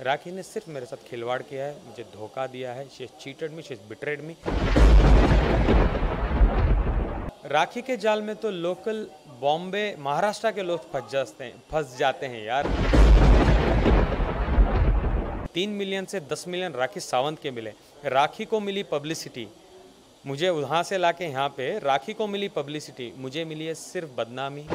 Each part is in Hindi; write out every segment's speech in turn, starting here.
राखी ने सिर्फ़ मेरे साथ खिलवाड़ किया है, मुझे धोखा दिया है she cheated me she betrayed me Rakhi के जाल में तो लोकल बॉम्बे, महाराष्ट्र के लोग फंस जाते हैं, फंस जाते हैं यार। तीन मिलियन से दस मिलियन राखी सावंत के मिले। राखी को मिली पब्लिसिटी मुझे वहाँ से लाके यहाँ पे राखी को मिली पब्लिसिटी मुझे मिली है सिर्फ़ बदनामी।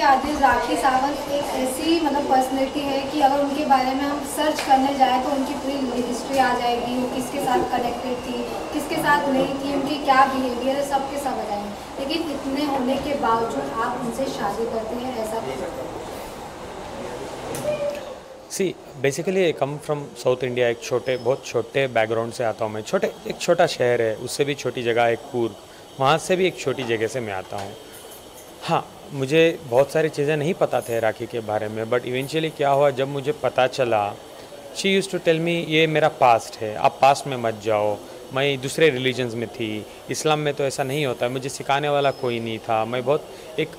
कि आदिल राखी सावंत एक ऐसी मतलब पर्सनैलिटी है कि अगर उनके बारे में हम सर्च करने जाए तो उनकी पूरी हिस्ट्री आ जाएगी, वो किसके साथ कनेक्टेड थी, किसके साथ नहीं थी, उनकी क्या बिहेवियर है, सब के सब आ लेकिन इतने होने के बावजूद आप उनसे शादी करते हैं, ऐसा? See basically I come from south India एक छोटे, बहुत छोटे बैकग्राउंड से आता हूँ मैं। छोटे, एक छोटा शहर है, उससे भी छोटी जगह, एक पूर्व, वहाँ से भी एक छोटी जगह से मैं आता हूँ। हाँ मुझे बहुत सारी चीज़ें नहीं पता थे राखी के बारे में बट इवेंचुअली क्या हुआ जब मुझे पता चला she use to tell me ये मेरा पास्ट है आप पास्ट में मत जाओ मैं दूसरे रिलीजन्स में थी इस्लाम में तो ऐसा नहीं होता मुझे सिखाने वाला कोई नहीं था मैं बहुत एक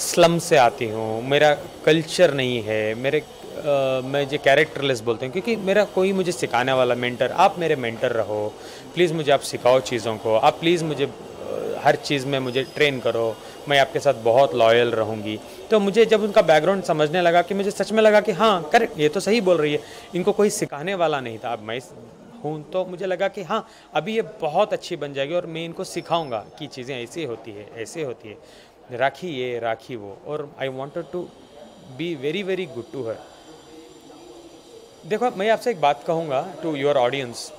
स्लम से आती हूँ मेरा कल्चर नहीं है मेरे Uh, मैं जो कैरेक्टरलेस बोलते हैं क्योंकि मेरा कोई मुझे सिखाने वाला मेंटर आप मेरे मेंटर रहो प्लीज़ मुझे आप सिखाओ चीज़ों को आप प्लीज़ मुझे हर चीज़ में मुझे ट्रेन करो मैं आपके साथ बहुत लॉयल रहूँगी। तो मुझे जब उनका बैकग्राउंड समझने लगा कि मुझे सच में लगा कि हाँ करेक्ट ये तो सही बोल रही है। इनको कोई सिखाने वाला नहीं था। अब मैं हूँ तो मुझे लगा कि हाँ अभी ये बहुत अच्छी बन जाएगी और मैं इनको सिखाऊँगा कि चीज़ें ऐसी होती है, ऐसे होती है। राखी ये, राखी वो। और I wanted to be very very good to her देखो, मैं आपसे एक बात कहूँगा to your audience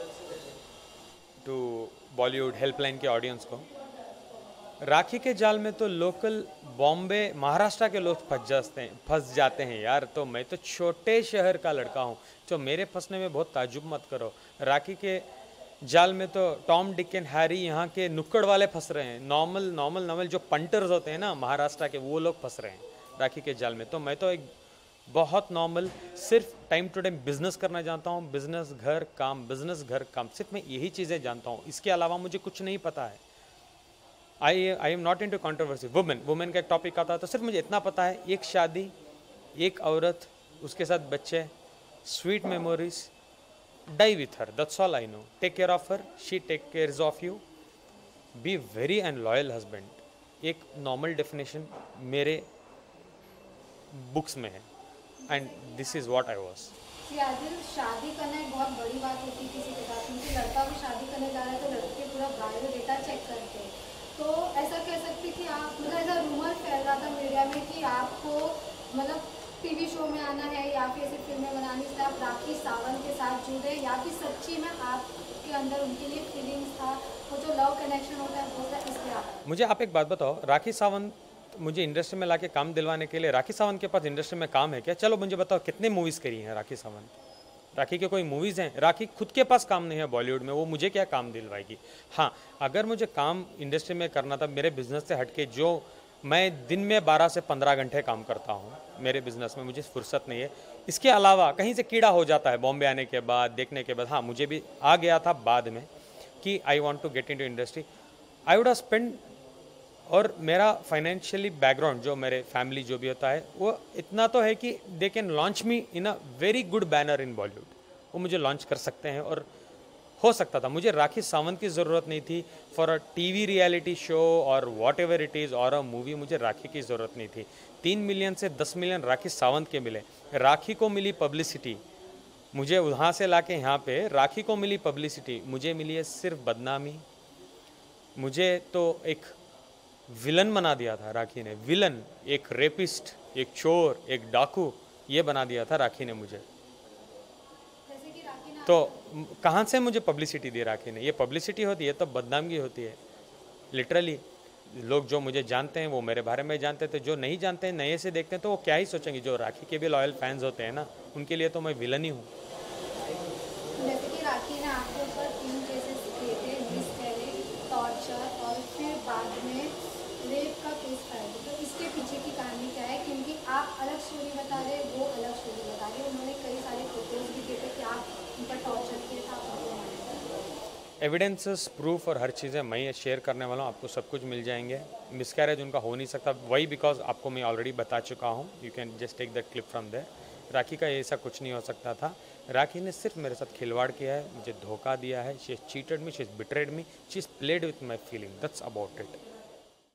to Bollywood helpline के ऑडियंस को। राखी के जाल में तो लोकल बॉम्बे, महाराष्ट्र के लोग फंस जाते हैं, फंस जाते हैं यार। तो मैं तो छोटे शहर का लड़का हूँ तो मेरे फंसने में बहुत ताजुब मत करो। राखी के जाल में तो टॉम, डिक एंड हैरी यहाँ के नुक्कड़ वाले फंस रहे हैं। नॉर्मल नॉर्मल नॉर्मल जो पंटर्स होते हैं ना, महाराष्ट्र के, वो लोग फंस रहे हैं राखी के जाल में। तो मैं तो एक बहुत नॉर्मल, सिर्फ़ टाइम टू टाइम बिज़नेस करना जानता हूँ। बिज़नेस घर, काम, बिज़नेस घर, काम। सिर्फ़ मैं यही चीज़ें जानता हूँ। इसके अलावा मुझे कुछ नहीं पता है। I I am not into controversy women women का एक टॉपिक आता है तो सिर्फ़ मुझे इतना पता है, एक शादी, एक औरत, उसके साथ बच्चे sweet memories die with her that's all I know take care of her she take care of you be very and loyal husband एक नॉर्मल डेफिनेशन मेरे बुक्स में है. And this is what I was शादी करना एक बहुत बड़ी बात होती है किसी के साथ। लड़का भी शादी करने जा रहा है तो लड़के पूरा बायोडेटा चेक करते हैं तो ऐसा कह सकते कि आप मतलब ऐसा रूमर फैल रहा था मीडिया में कि आपको मतलब टीवी शो में आना है या फिर ऐसी फ़िल्में बनानी इसलिए आप राखी सावंत के साथ जुड़े या फिर सच्ची में आपके अंदर उनके लिए फीलिंग्स था, वो जो लव कनेक्शन होता है, वो था इसलिए आप। मुझे आप एक बात बताओ, राखी सावंत मुझे इंडस्ट्री में लाके काम दिलवाने के लिए, राखी सावंत के पास इंडस्ट्री में काम है क्या? चलो, मुझे बताओ, कितने मूवीज़ करी हैं राखी सावंत? राखी के कोई मूवीज़ हैं? राखी खुद के पास काम नहीं है बॉलीवुड में, वो मुझे क्या काम दिलवाएगी? हाँ अगर मुझे काम इंडस्ट्री में करना था, मेरे बिज़नेस से हटके जो मैं दिन में 12 से 15 घंटे काम करता हूँ, मेरे बिज़नेस में मुझे फुर्सत नहीं है। इसके अलावा कहीं से कीड़ा हो जाता है, बॉम्बे आने के बाद, देखने के बाद हाँ मुझे भी आ गया था बाद में कि I want to get into industry I would spend और मेरा फाइनेंशियली बैकग्राउंड जो मेरे फैमिली जो भी होता है, वो इतना तो है कि they can launch me in a very good banner in Bollywood वो मुझे लॉन्च कर सकते हैं और हो सकता था। मुझे राखी सावंत की ज़रूरत नहीं थी। For a TV reality show और वॉट एवर इट इज़ और अ मूवी मुझे राखी की ज़रूरत नहीं थी। तीन मिलियन से दस मिलियन राखी सावंत के मिले। राखी को मिली पब्लिसिटी मुझे वहाँ से ला के यहाँ पे राखी को मिली पब्लिसिटी मुझे मिली है सिर्फ़ बदनामी। मुझे तो एक विलन बना दिया था राखी ने। विलन एक रेपिस्ट एक चोर, एक डाकू, ये बना दिया था राखी ने मुझे। तो कहाँ से मुझे पब्लिसिटी दी राखी ने ये पब्लिसिटी होती है तो बदनामगी होती है। लिटरली लोग जो मुझे जानते हैं, वो मेरे बारे में जानते थे जो नहीं जानते हैं, नए से देखते हैं तो वो क्या ही सोचेंगे? जो राखी के भी लॉयल फैंस होते हैं ना, उनके लिए तो मैं विलन ही हूँ। बाद में रेप का केस फ़ाइल तो इसके पीछे की कहानी क्या है क्योंकि आप अलग स्टोरी बता रहे वो अलग स्टोरी बता रहे उन्होंने कई सारे फ़ोटोज़ भी दिए थे कि आप उन पर टॉर्चर किए था आप उनको मारे थे एविडेंसेस प्रूफ और हर चीज़ें मैं शेयर करने वाला हूँ, आपको सब कुछ मिल जाएँगे। मिसकैरेज उनका हो नहीं सकता। वही बिकॉज़ आपको मैं ऑलरेडी बता चुका हूँ। You can just take that clip from there Rakhi का ऐसा कुछ नहीं हो सकता था। राखी ने सिर्फ़ मेरे साथ खिलवाड़ किया है, मुझे धोखा दिया है। She is cheated me she is betrayed me she is played with my feeling that's about it